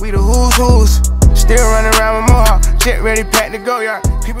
We the who's who's. Still running around with Mohawk. Jet ready, packed to go, y'all. People.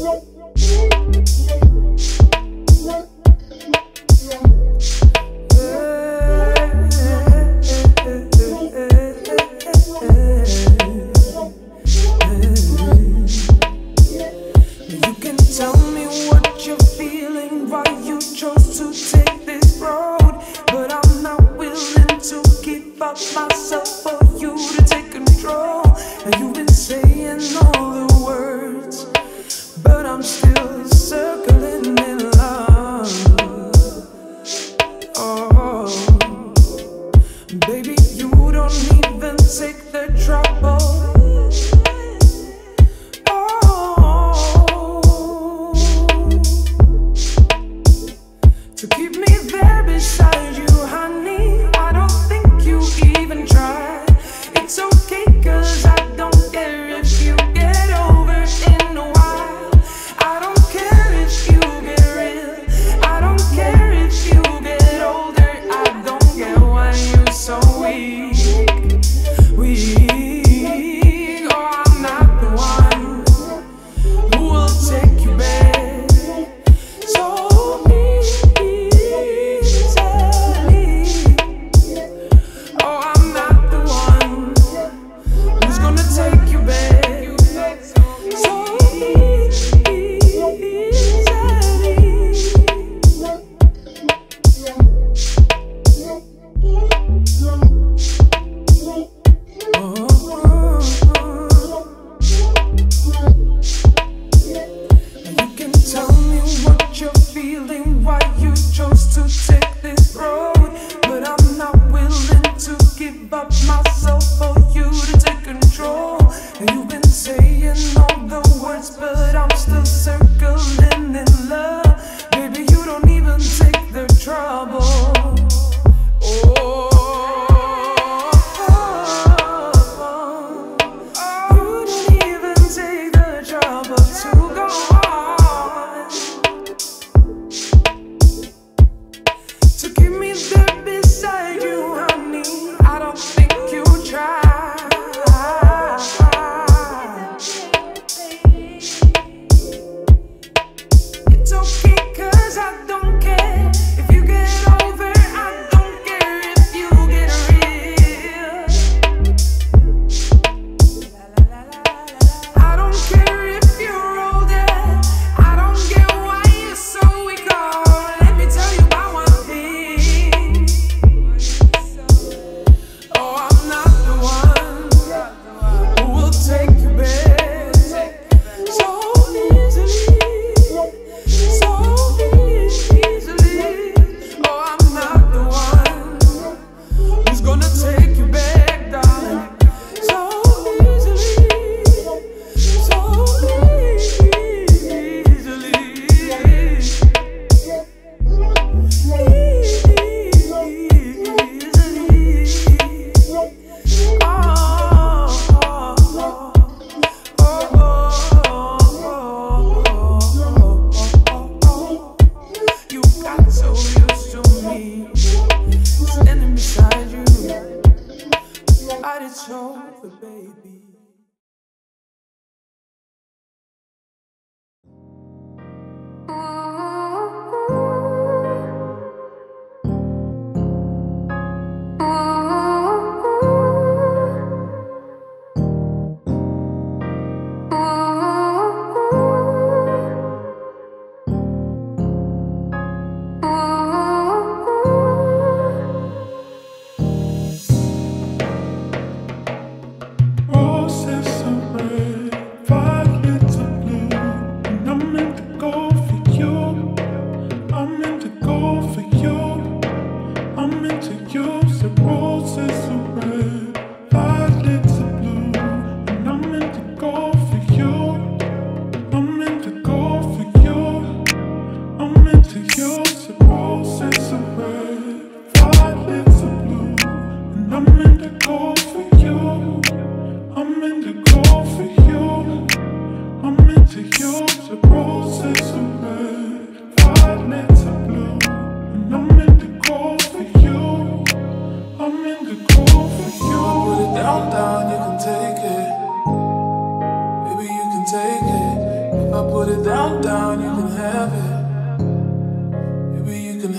No. for you to take control.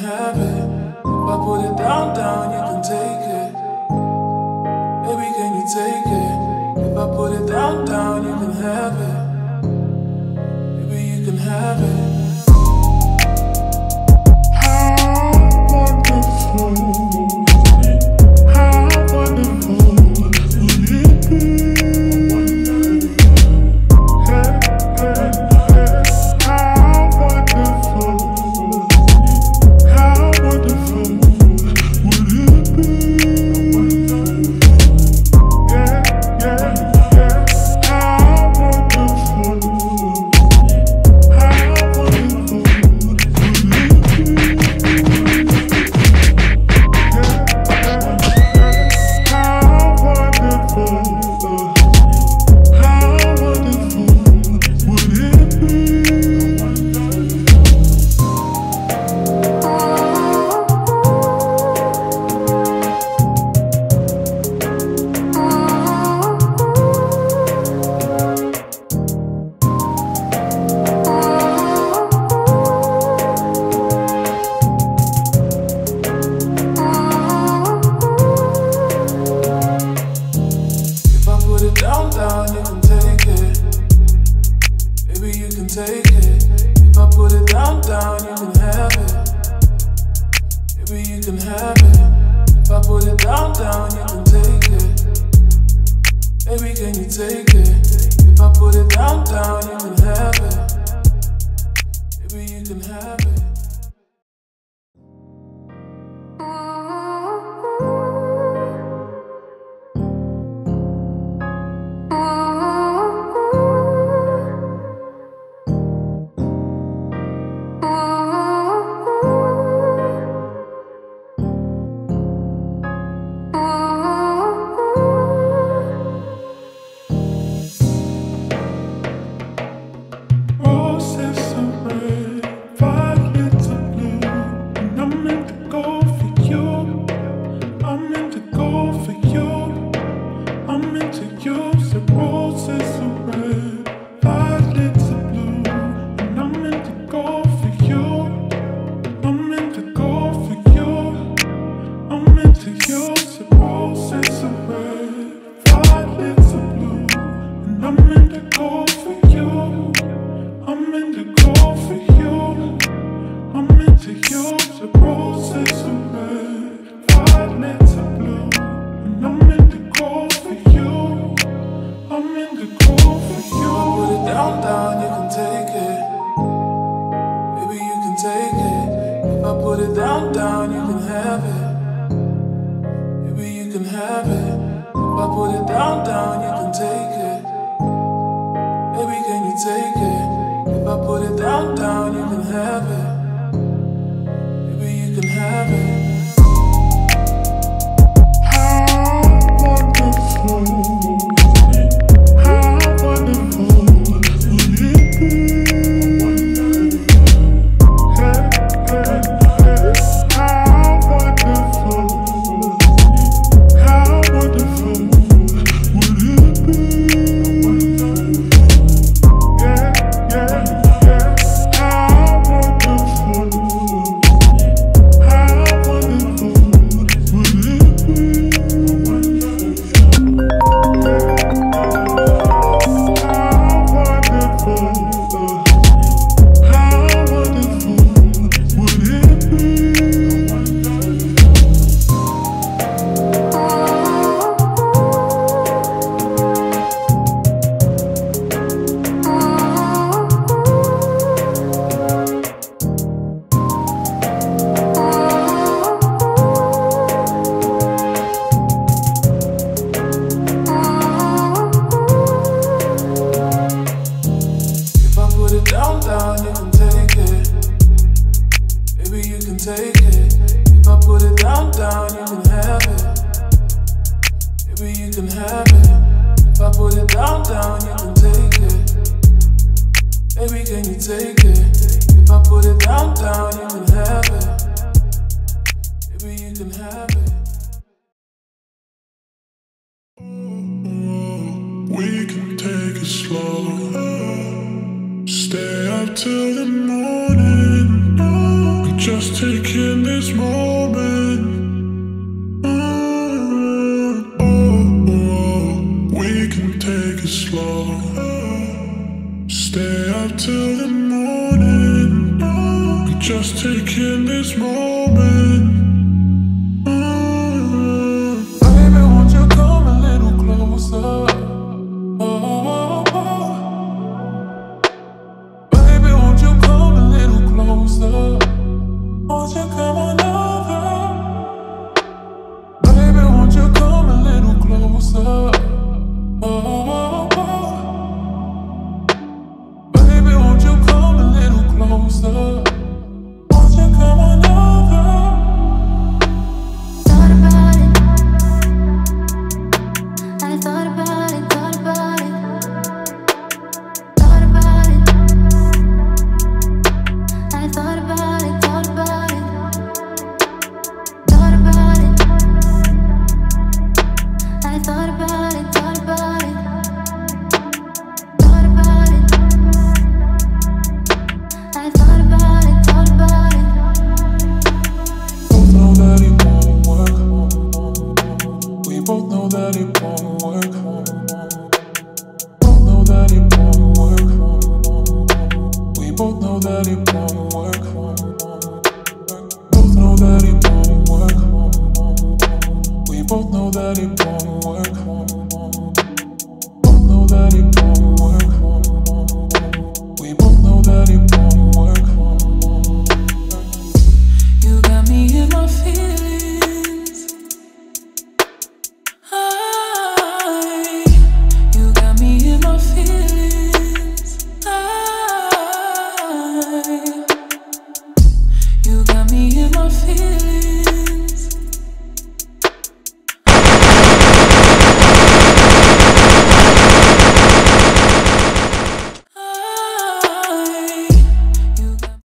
have it. If I put it down, down, you can take it. Baby, can you take it? If I put it down, down, you can have it. Maybe you can have it. I put it down, down, you can take it. Baby, can you take it? If I put it down, down, you can have it. Baby, you can have it. I put it down, down, you can take it. Baby, can you take it? If I put it down, down, you can have it. Maybe you can have it. Stay up till the morning. I'm just taking this moment.